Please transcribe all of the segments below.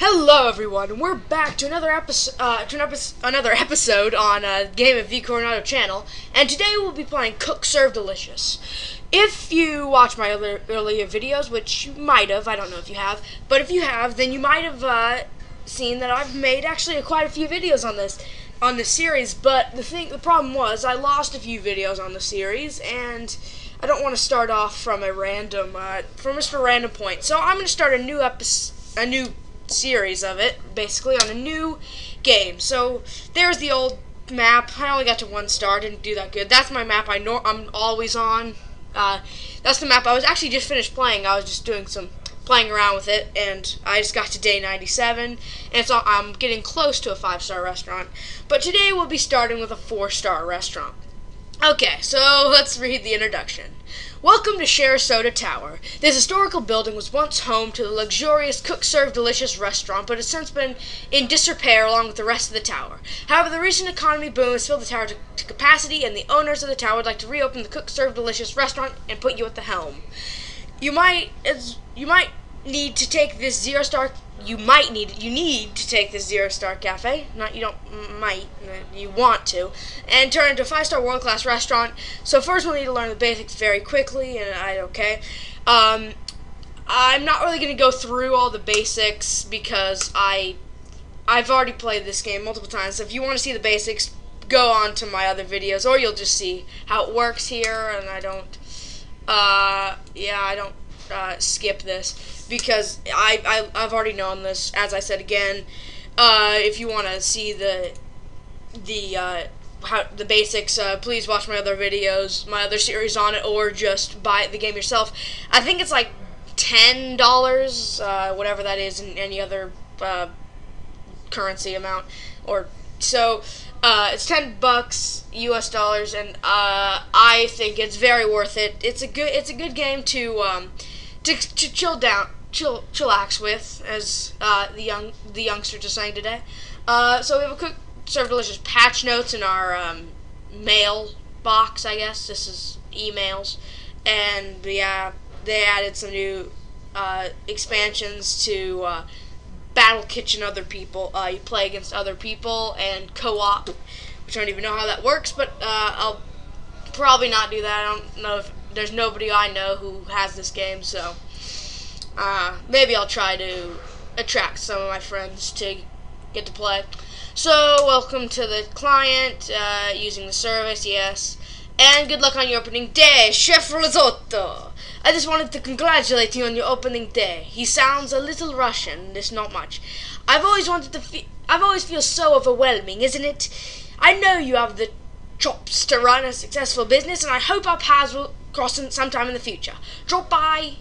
Hello, everyone. We're back to another episode, uh, to an epi- another episode on uh, Game of Vecoronado channel, and today we'll be playing Cook Serve Delicious. If you watch my other earlier videos, which you might have, I don't know if you have, but if you have, then you might have uh, seen that I've made actually quite a few videos on this on this series. But the thing, the problem was, I lost a few videos on the series, and I don't want to start off from a random, uh, from just a random point. So I'm going to start a new episode, a new series of it, basically on a new game. So there's the old map. I only got to one star, didn't do that good. That's my map. I know I'm always on. Uh, that's the map I was actually just finished playing. I was just doing some playing around with it, and I just got to day 97, and all, I'm getting close to a five star restaurant. But today we'll be starting with a four star restaurant. Okay, so let's read the introduction. Welcome to SherriSoda Tower. This historical building was once home to the luxurious Cook Serve Delicious restaurant, but has since been in disrepair along with the rest of the tower. However, the recent economy boom has filled the tower to, to capacity, and the owners of the tower would like to reopen the Cook Serve Delicious restaurant and put you at the helm. You might, as you might need to take this zero star you might need you need to take this zero star cafe. Not you don't might you want to. And turn it into a five star world class restaurant. So first we'll need to learn the basics very quickly and i okay. Um, i'm not really going to go through all the basics because i i've already played this game multiple times. So if you want to see the basics go on to my other videos or you'll just see how it works here and i don't uh yeah i don't uh, skip this because I, I I've already known this. As I said again, uh, if you want to see the the uh, how the basics, uh, please watch my other videos, my other series on it, or just buy the game yourself. I think it's like ten dollars, uh, whatever that is, in any other uh, currency amount, or so. Uh, it's ten bucks U.S. dollars, and uh, I think it's very worth it. It's a good, it's a good game to um, to, to chill down, chill, chillax with, as uh, the young the youngsters are saying today. Uh, so we have a Cook Serve Delicious patch notes in our um, mail box. I guess this is emails, and yeah, they added some new uh, expansions to uh, Battle Kitchen. Other people, uh, you play against other people and co-op, which I don't even know how that works, but uh, I'll probably not do that. I don't know if there's nobody I know who has this game, so uh, maybe I'll try to attract some of my friends to get to play. So, welcome to the client, uh, using the service, yes. And good luck on your opening day, Chef Risotto. I just wanted to congratulate you on your opening day. He sounds a little Russian, there's not much. I've always wanted to feel, I've always feel so overwhelming, isn't it? I know you have the chops to run a successful business, and I hope our paths will cross sometime in the future. Drop by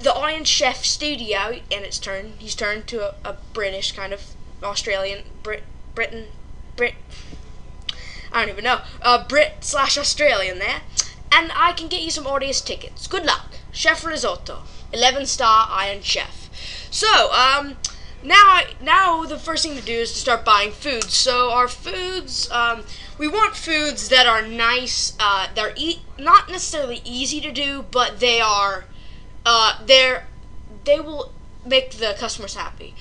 the Iron Chef studio, and it's turned. He's turned to a, a British kind of Australian Brit Britain Brit. I don't even know. Uh, Brit slash Australian there, and I can get you some audience tickets. Good luck, Chef Risotto, eleven star Iron Chef. So, um, now now the first thing to do is to start buying foods. So our foods, um, we want foods that are nice. Uh, they're e- not necessarily easy to do, but they are uh, they're they will make the customers happy.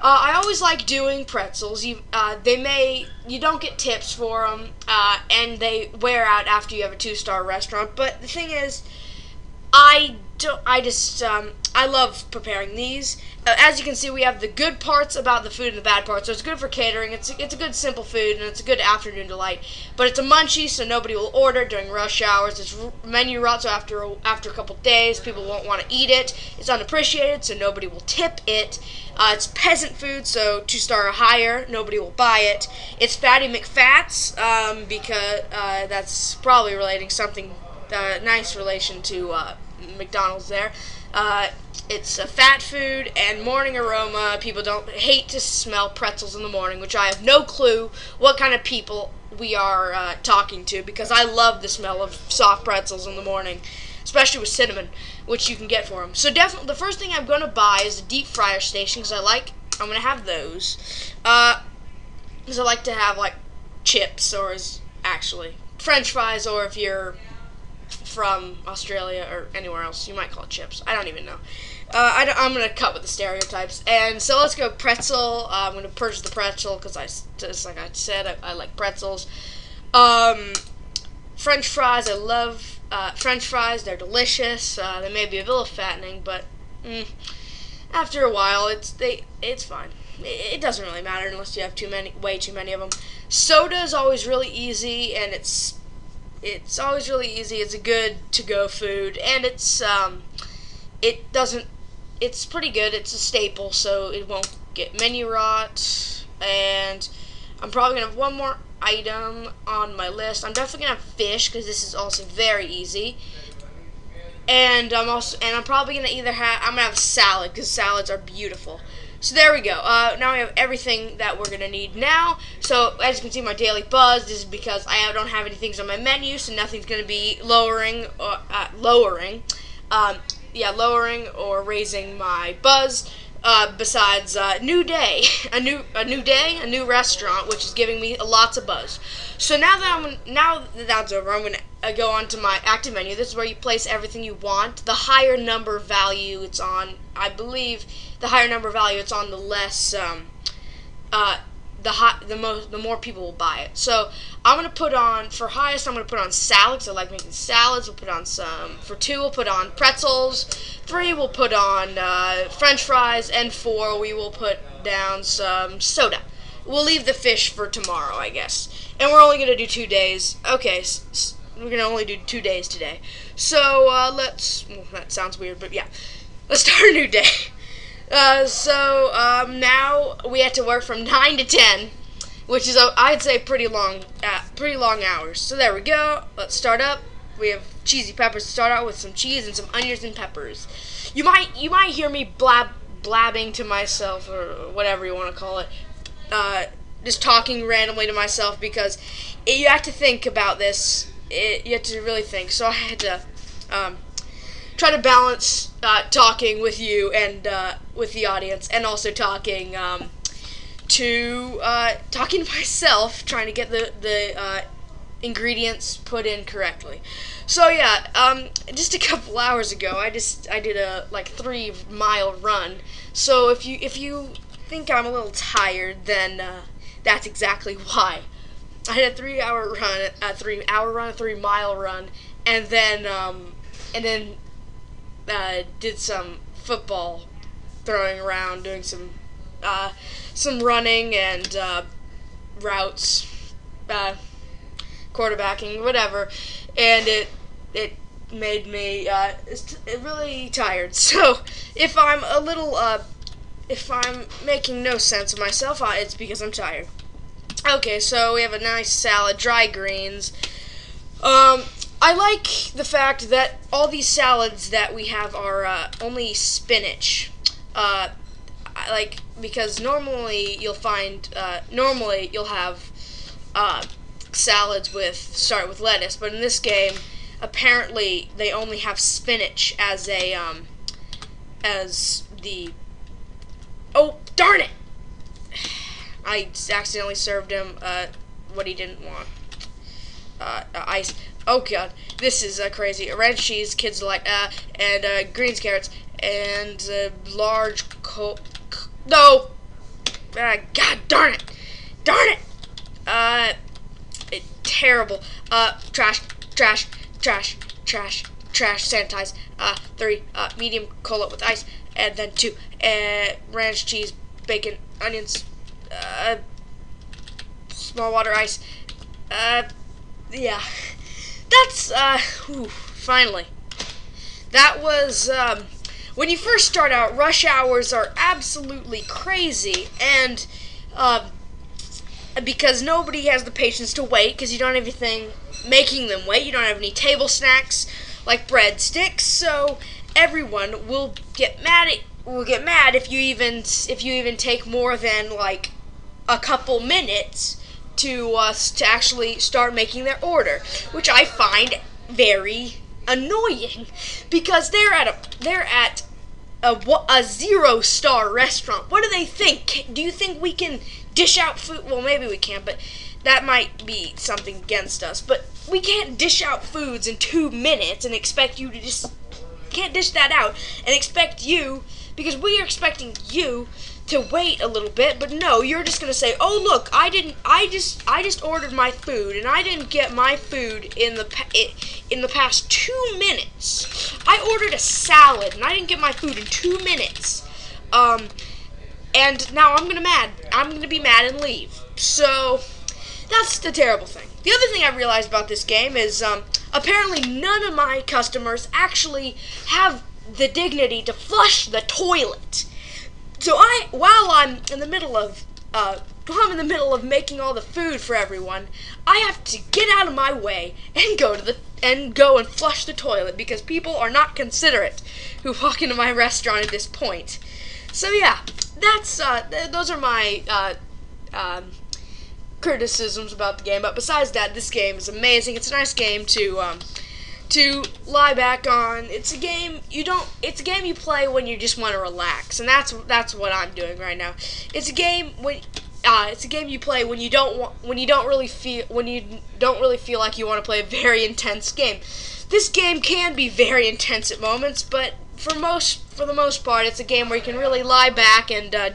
Uh, I always like doing pretzels. You, uh, they may you don't get tips for them, uh, and they wear out after you have a two star restaurant. But the thing is, I don't. I just um, I love preparing these. Uh, as you can see, we have the good parts about the food and the bad parts. So it's good for catering. It's a, it's a good simple food and it's a good afternoon delight. But it's a munchie, so nobody will order during rush hours. It's menu rot, so after a, after a couple days, people won't want to eat it. It's unappreciated, so nobody will tip it. Uh, it's peasant food, so two star or higher, nobody will buy it. It's fatty McFats um, because uh, that's probably relating something uh, nice relation to uh, McDonald's there. Uh, it's a fat food and morning aroma. People don't hate to smell pretzels in the morning, which I have no clue what kind of people we are uh, talking to because I love the smell of soft pretzels in the morning, especially with cinnamon, which you can get for them. So definitely, the first thing I'm going to buy is a deep fryer station because I like. I'm going to have those. Uh, because I like to have like chips or as actually French fries, or if you're from Australia or anywhere else, you might call it chips. I don't even know. Uh, I am gonna cut with the stereotypes, and so let's go pretzel. Uh, I'm gonna purge the pretzel because I just like I said, I, I like pretzels. Um, French fries, I love uh, French fries. They're delicious. Uh, they may be a little fattening, but mm, after a while, it's they it's fine. It, it doesn't really matter unless you have too many, way too many of them. Soda is always really easy, and it's it's always really easy. It's a good to-go food, and it's um, it doesn't. It's pretty good. It's a staple, so it won't get menu rot. And I'm probably gonna have one more item on my list. I'm definitely gonna have fish because this is also very easy. And I'm also and I'm probably gonna either have I'm gonna have salad because salads are beautiful. So there we go. Uh, now we have everything that we're gonna need now. So as you can see, my daily buzz. Is because I don't have any things on my menu, so nothing's gonna be lowering or uh, lowering. Um, yeah, lowering or raising my buzz. Uh, besides uh, new day, a new a new day, a new restaurant, which is giving me a lots of buzz. So now that I'm now that that's over, I'm gonna uh, go on to my active menu. This is where you place everything you want. The higher number value it's on, I believe, the higher number value it's on, the less um, uh, the hot, the most, the more people will buy it. So I'm gonna put on for highest. I'm gonna put on salads. I like making salads. We'll put on some. For two, we'll put on pretzels. Three, we'll put on uh, French fries, and four, we will put down some soda. We'll leave the fish for tomorrow, I guess. And we're only gonna do two days. Okay, we're gonna only do two days today. So uh, let's. Well, that sounds weird, but yeah, let's start a new day. Uh, so um, now we have to work from nine to ten, which is I'd say pretty long, uh, pretty long hours. So there we go. Let's start up. We have cheesy peppers to start out with some cheese and some onions and peppers. You might you might hear me blab blabbing to myself or whatever you want to call it, uh, just talking randomly to myself because it, you have to think about this. It, you have to really think. So I had to. Um, try to balance uh, talking with you and uh, with the audience, and also talking um, to uh, talking to myself, trying to get the the uh, ingredients put in correctly. So yeah, um, just a couple hours ago, I just I did a like three mile run. So if you if you think I'm a little tired, then uh, that's exactly why. I had a three hour run, a three hour run, a three mile run, and then um, and then uh, did some football throwing around, doing some uh, some running and uh, routes, uh, quarterbacking, whatever, and it it made me uh, really tired. So if I'm a little uh, if I'm making no sense of myself, it's because I'm tired. Okay, so we have a nice salad, dry greens. Um, I like the fact that all these salads that we have are uh, only spinach. Uh, like because normally you'll find uh, normally you'll have uh, salads with start with lettuce, but in this game apparently they only have spinach as a um, as the oh darn it! I accidentally served him uh, what he didn't want. Uh, ice. Oh god, this is uh, crazy. Ranch cheese, kids like, uh, and uh, greens, carrots, and uh, large co. No! Uh, god darn it! Darn it! Uh, it, terrible. Uh, trash, trash, trash, trash, trash, sanitize. Uh, three, uh, medium cola with ice, and then two, uh, ranch cheese, bacon, onions, uh, small water ice. Uh, yeah that's uh, whew, finally. That was um, when you first start out. Rush hours are absolutely crazy, and um, because nobody has the patience to wait, because you don't have anything making them wait. You don't have any table snacks like breadsticks, so everyone will get mad at will get mad if you even if you even take more than like a couple minutes to us to actually start making their order, which I find very annoying because they're at a they're at a, a zero star restaurant. What do they think? Do you think we can dish out food? Well, maybe we can, but that might be something against us. But we can't dish out foods in two minutes and expect you to just can't dish that out and expect you because we are expecting you to wait a little bit, but no, you're just gonna say, "Oh, look, I didn't. I just, I just ordered my food, and I didn't get my food in the in the past two minutes. I ordered a salad, and I didn't get my food in two minutes. Um, and now I'm gonna mad. I'm gonna be mad and leave. So that's the terrible thing. The other thing I realized about this game is um, apparently none of my customers actually have the dignity to flush the toilet. So I, while I'm in the middle of, uh, I'm in the middle of making all the food for everyone, I have to get out of my way and go to the and go and flush the toilet because people are not considerate who walk into my restaurant at this point. So yeah, that's uh, th- those are my uh, um, criticisms about the game. But besides that, this game is amazing. It's a nice game to um, to lie back on. It's a game you don't. It's a game you play when you just want to relax, and that's that's what I'm doing right now. It's a game when. Uh, it's a game you play when you don't want, when you don't really feel when you don't really feel like you want to play a very intense game. This game can be very intense at moments, but for most for the most part, it's a game where you can really lie back and uh,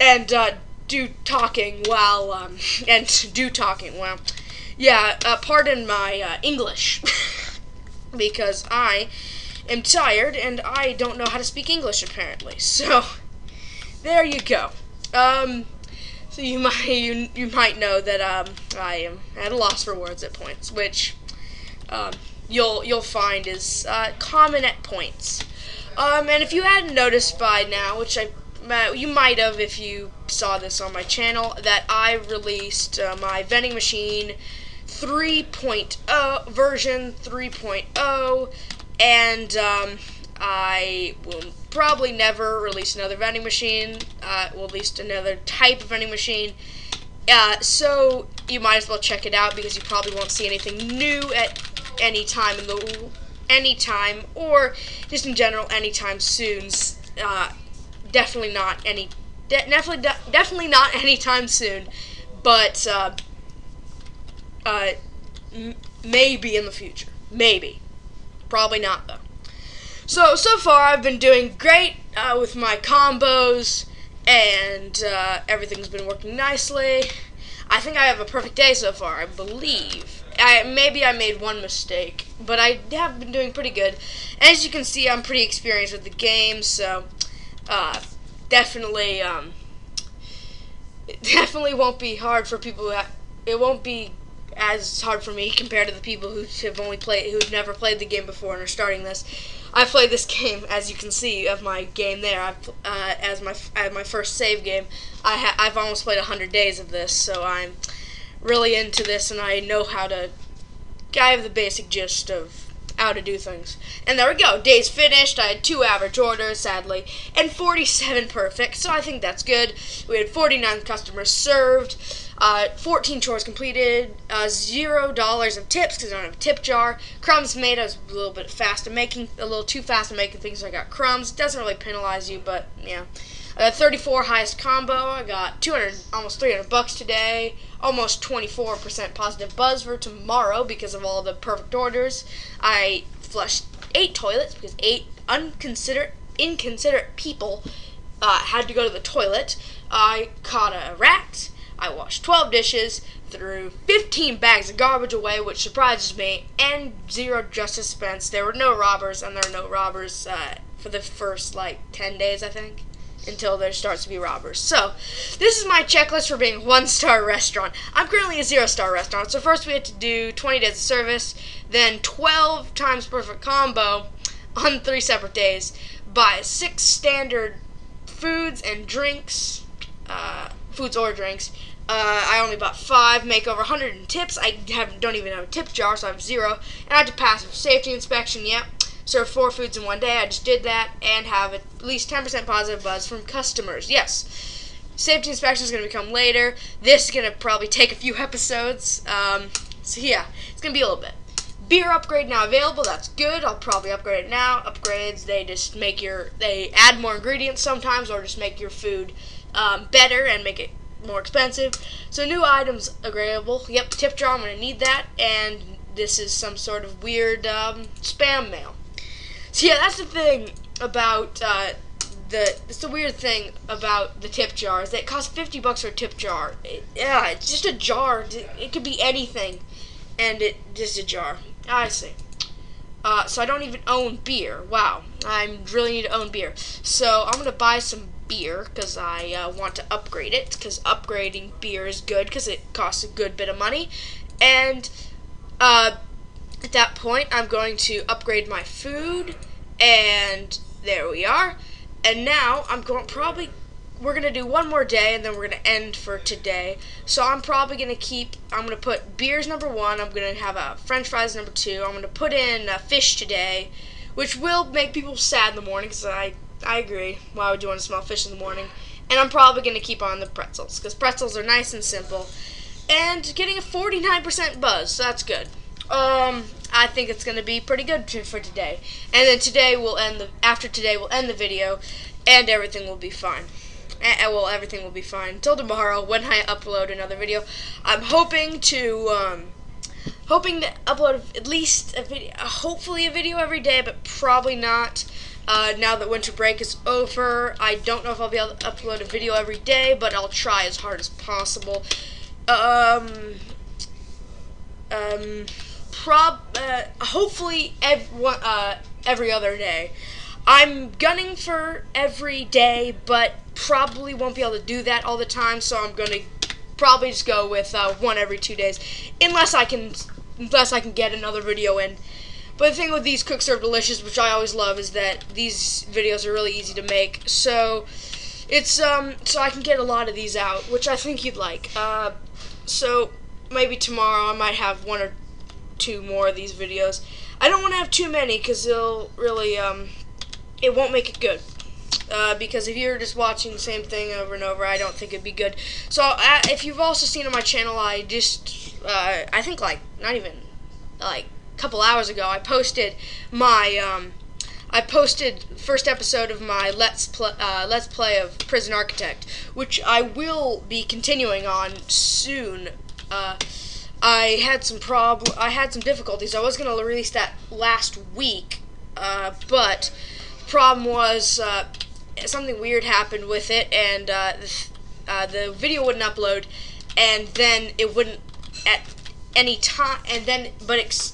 and uh, do talking while um, and do talking while yeah, uh, pardon my uh, English because I am tired and I don't know how to speak English apparently. So there you go. Um, so you might you, you might know that um, I am at a loss for words at points, which um, you'll you'll find is uh, common at points. Um, and if you hadn't noticed by now, which I you might have if you saw this on my channel, that I released uh, my vending machine 3.0 version 3.0, and um, I will probably never release another vending machine, uh, well, at least another type of vending machine. Uh, so you might as well check it out because you probably won't see anything new at any time in the any time or just in general anytime soon. Uh, definitely not any. De- definitely, de- definitely not anytime soon. But uh, uh, m- maybe in the future. Maybe. Probably not though. So so far I've been doing great uh, with my combos, and uh, everything's been working nicely. I think I have a perfect day so far. I believe. I maybe I made one mistake, but I have been doing pretty good. As you can see, I'm pretty experienced with the game, so uh, definitely um, it definitely won't be hard for people. Who ha- it won't be as hard for me compared to the people who have only played who've never played the game before and are starting this. I played this game, as you can see, of my game there. I uh, as my as my first save game. I ha- I've almost played hundred days of this, so I'm really into this, and I know how to. I have the basic gist of how to do things. And there we go. Day's finished. I had two average orders, sadly, and 47 perfect. So I think that's good. We had 49 customers served. Uh, 14 chores completed, uh, zero dollars of tips because I don't have a tip jar. Crumbs made. Was a little bit fast at making, a little too fast at making things. So I got crumbs. Doesn't really penalize you, but yeah. I got 34 highest combo. I got 200, almost 300 bucks today. Almost 24% positive buzz for tomorrow because of all the perfect orders. I flushed eight toilets because eight unconsiderate, inconsiderate people uh, had to go to the toilet. I caught a rat. I washed 12 dishes, threw 15 bags of garbage away, which surprises me, and zero justice suspense. There were no robbers, and there are no robbers uh, for the first like 10 days, I think, until there starts to be robbers. So, this is my checklist for being one star restaurant. I'm currently a zero star restaurant, so first we had to do 20 days of service, then 12 times perfect combo on three separate days, buy six standard foods and drinks, uh, foods or drinks. Uh, I only bought five, make over 100 in tips. I have, don't even have a tip jar, so I have zero. And I had to pass a safety inspection, yep. Serve four foods in one day, I just did that. And have at least 10% positive buzz from customers, yes. Safety inspection is going to become later. This is going to probably take a few episodes. Um, so yeah, it's going to be a little bit. Beer upgrade now available. That's good. I'll probably upgrade it now. Upgrades they just make your they add more ingredients sometimes, or just make your food um, better and make it more expensive. So new items agreeable. Yep, tip jar. I'm gonna need that, and this is some sort of weird um, spam mail. So yeah, that's the thing about uh, the. It's the weird thing about the tip jar is that it costs fifty bucks for a tip jar. It, yeah, it's just a jar. It could be anything, and it just a jar. I see. Uh, so I don't even own beer. Wow, I really need to own beer. So I'm gonna buy some beer because I uh, want to upgrade it because upgrading beer is good because it costs a good bit of money, and uh, at that point I'm going to upgrade my food, and there we are. And now I'm going probably we're gonna do one more day and then we're gonna end for today. So I'm probably gonna keep. I'm gonna put beers number one. I'm gonna have a French fries number two. I'm gonna put in a fish today, which will make people sad in the morning because I I agree. Why would you want to smell fish in the morning? And I'm probably gonna keep on the pretzels because pretzels are nice and simple, and getting a 49% buzz. So that's good. Um, I think it's gonna be pretty good for today. And then today we'll end the after today we'll end the video, and everything will be fine and, well, everything will be fine until tomorrow when I upload another video. I'm hoping to, um, hoping to upload at least a video, hopefully a video every day, but probably not. Uh, now that winter break is over, I don't know if I'll be able to upload a video every day, but I'll try as hard as possible. Um, um, prob, uh, hopefully every, uh, every other day. I'm gunning for every day, but probably won't be able to do that all the time, so I'm to probably just go with uh, one every two days, unless I can, unless I can get another video in. But the thing with these Cook Serve Delicious, which I always love, is that these videos are really easy to make. So it's um so I can get a lot of these out, which I think you'd like. Uh, so maybe tomorrow I might have one or two more of these videos. I don't want to have too many because it'll really um it won't make it good. Uh, because if you're just watching the same thing over and over, I don't think it'd be good. So uh, if you've also seen on my channel, I just, uh, I think like, not even, like, a couple hours ago, I posted my, um, I posted first episode of my Let's Play, uh, Let's Play of Prison Architect, which I will be continuing on soon. Uh, I had some prob, I had some difficulties. I was gonna release that last week, uh, but the problem was uh, something weird happened with it, and uh, uh, the video wouldn't upload, and then it wouldn't at any time, and then but it,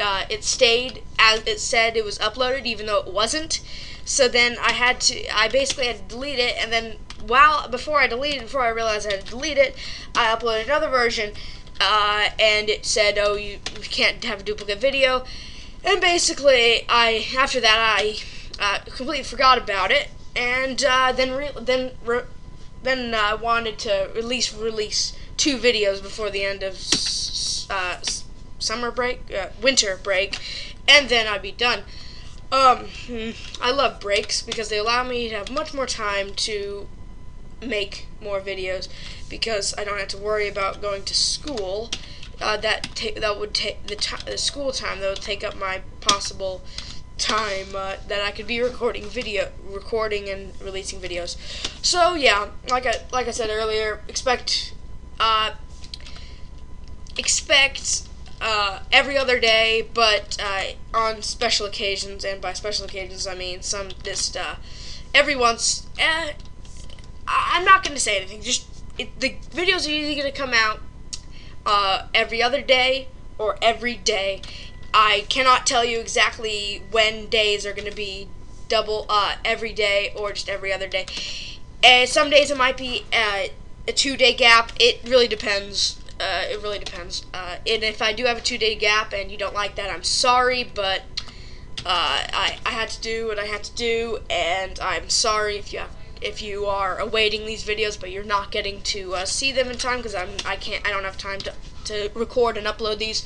uh, it stayed as it said it was uploaded, even though it wasn't. So then I had to, I basically had to delete it, and then while before I deleted, before I realized I had to delete it, I uploaded another version, uh, and it said, "Oh, you, you can't have a duplicate video." And basically, I after that I uh, completely forgot about it, and uh, then re- then re- then I uh, wanted to at least release two videos before the end of s- uh, summer break, uh, winter break, and then I'd be done. Um, hmm, I love breaks because they allow me to have much more time to make more videos because I don't have to worry about going to school uh, that ta- that would take the, t- the school time that would take up my possible time uh, that I could be recording video, recording and releasing videos. So yeah, like I like I said earlier, expect uh, expect uh, every other day, but uh, on special occasions, and by special occasions I mean some just uh, every once. Eh, I'm not gonna say anything. Just it, the videos are usually gonna come out uh, every other day or every day. I cannot tell you exactly when days are going to be double uh, every day or just every other day. And some days it might be uh, a two day gap. It really depends. Uh, it really depends. Uh, and if I do have a two day gap and you don't like that, I'm sorry, but uh, I, I had to do what I had to do, and I'm sorry if you have if you are awaiting these videos but you're not getting to uh, see them in time because I'm I can't I don't have time to to record and upload these.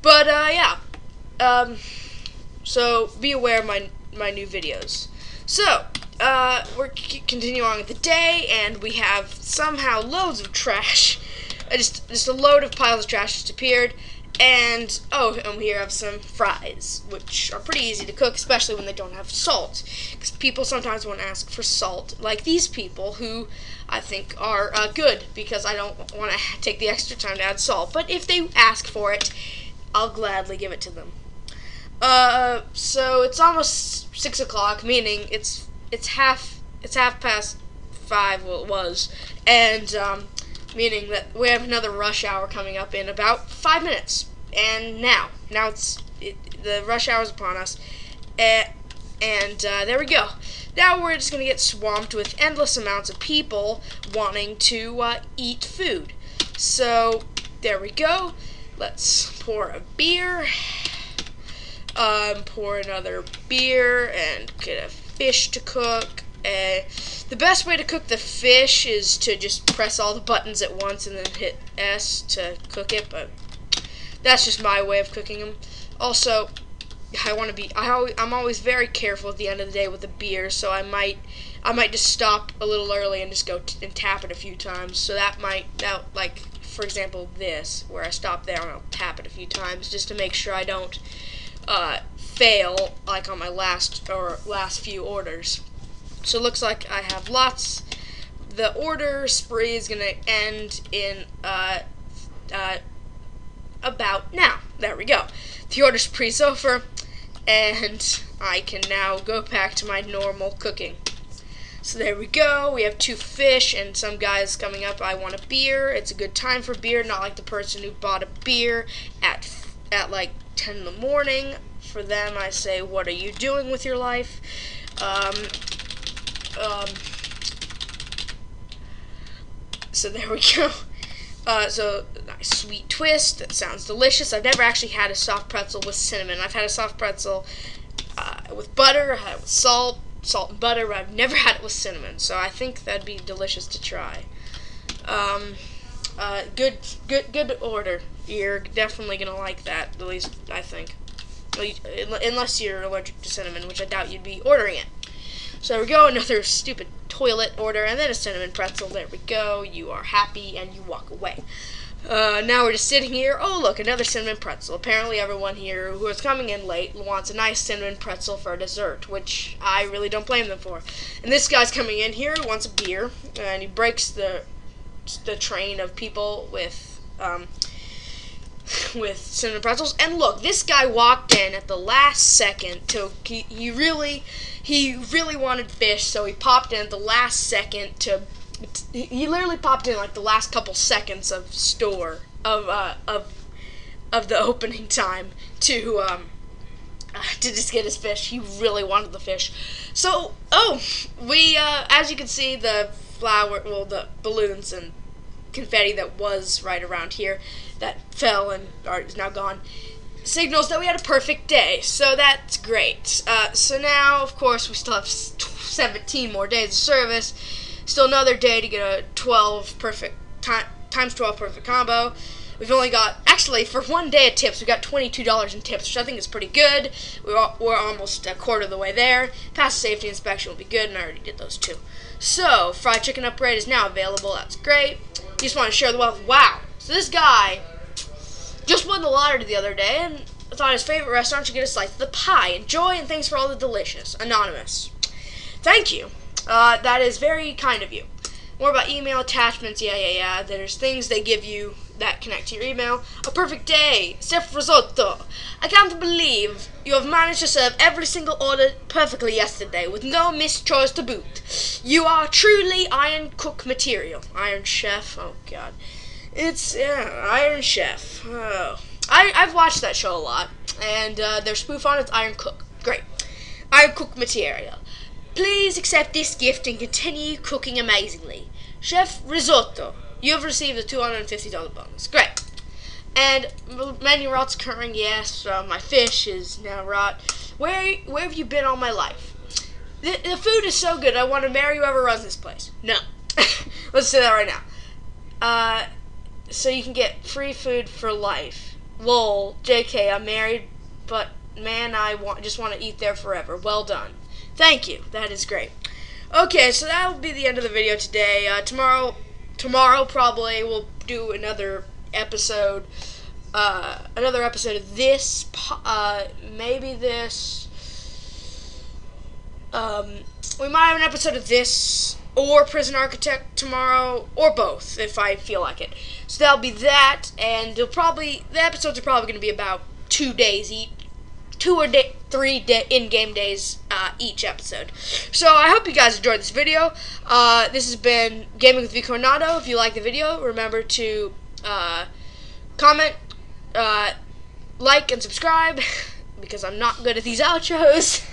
But yeah, um, so be aware of my my new videos. So uh, we're continuing on with the day, and we have somehow loads of trash. just just a load of piles of trash just appeared. And, oh, and we have some fries, which are pretty easy to cook, especially when they don't have salt. Because people sometimes won't ask for salt, like these people who I think are uh, good, because I don't want to take the extra time to add salt. But if they ask for it, I'll gladly give it to them. Uh, so it's almost six o'clock, meaning it's it's half it's half past five. Well, it was, and um, meaning that we have another rush hour coming up in about five minutes. And now, now it's it, the rush hour is upon us, and, and uh, there we go. Now we're just gonna get swamped with endless amounts of people wanting to uh, eat food. So there we go. Let's pour a beer um, pour another beer and get a fish to cook. Uh, the best way to cook the fish is to just press all the buttons at once and then hit S to cook it, but that's just my way of cooking them. Also, I want to be I always, I'm always very careful at the end of the day with the beer, so I might I might just stop a little early and just go and tap it a few times. So that might that like for example this where I stop there and I'll tap it a few times just to make sure I don't uh, fail like on my last or last few orders. So it looks like I have lots. The order spree is gonna end in uh, uh, about now. There we go. The order spree's over, and I can now go back to my normal cooking. So there we go. We have two fish and some guys coming up. I want a beer. It's a good time for beer, not like the person who bought a beer at at like 10 in the morning. For them, I say, what are you doing with your life? Um, um, so there we go. Uh, so nice sweet twist. That sounds delicious. I've never actually had a soft pretzel with cinnamon. I've had a soft pretzel uh, with butter. I had it with salt, salt and butter, but I've never had it with cinnamon. So I think that'd be delicious to try. Um, uh, good, good, good order. You're definitely gonna like that. At least I think. Unless you're allergic to cinnamon, which I doubt you'd be ordering it. So there we go. Another stupid toilet order, and then a cinnamon pretzel. There we go. You are happy, and you walk away. Uh, now we're just sitting here. Oh, look, another cinnamon pretzel. Apparently, everyone here who is coming in late wants a nice cinnamon pretzel for dessert, which I really don't blame them for. And this guy's coming in here, wants a beer, and he breaks the the train of people with um, with cinnamon pretzels. And look, this guy walked in at the last second to he, he really he really wanted fish, so he popped in at the last second to he literally popped in like the last couple seconds of store of uh, of of the opening time to um uh, to just get his fish. He really wanted the fish. So, oh, we uh, as you can see the flower, well, the balloons and confetti that was right around here that fell and is now gone signals that we had a perfect day. So that's great. Uh, so now, of course, we still have 17 more days of service. Still another day to get a 12 perfect times 12 perfect combo. We've only got, actually, for one day of tips, we got $22 in tips, which I think is pretty good. We're, we're almost a quarter of the way there. Pass safety inspection will be good, and I already did those two. So, fried chicken upgrade is now available. That's great. You just want to share the wealth. Wow. So this guy just won the lottery the other day and thought his favorite restaurant should get a slice of the pie. Enjoy and thanks for all the delicious. Anonymous. Thank you. Uh, that is very kind of you. More about email attachments. Yeah, yeah, yeah. There's things they give you that connect to your email. A perfect day. Chef Risotto. I can't believe you have managed to serve every single order perfectly yesterday with no missed chores to boot. You are truly Iron Cook material. Iron Chef. Oh, God. It's, yeah, Iron Chef. Oh. I, I've watched that show a lot, and uh, their spoof on it's Iron Cook. Great. Iron Cook material. Please accept this gift and continue cooking amazingly. Chef Risotto, you have received a $250 bonus. Great. And menu rot's occurring, yes. Uh, my fish is now rot. Where, where have you been all my life? The, the food is so good, I want to marry whoever runs this place. No. Let's say that right now. Uh, so you can get free food for life. Lol, JK, I'm married, but man, I want just want to eat there forever. Well done. Thank you. That is great. Okay, so that will be the end of the video today. Uh, tomorrow, tomorrow probably we'll do another episode. Uh, another episode of this. Uh, maybe this. Um, we might have an episode of this or Prison Architect tomorrow, or both if I feel like it. So that'll be that, and it'll probably the episodes are probably going to be about two days each, two or day, three day, in-game days uh, each episode. So I hope you guys enjoyed this video. Uh, this has been Gaming with Vecoronado. If you like the video, remember to uh, comment, uh, like, and subscribe because I'm not good at these outros.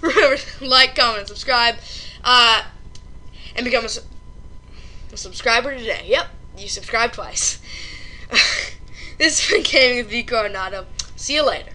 remember like, comment, subscribe, uh, and become a, a subscriber today. Yep, you subscribe twice. this has been Gaming with Vecoronado. See you later.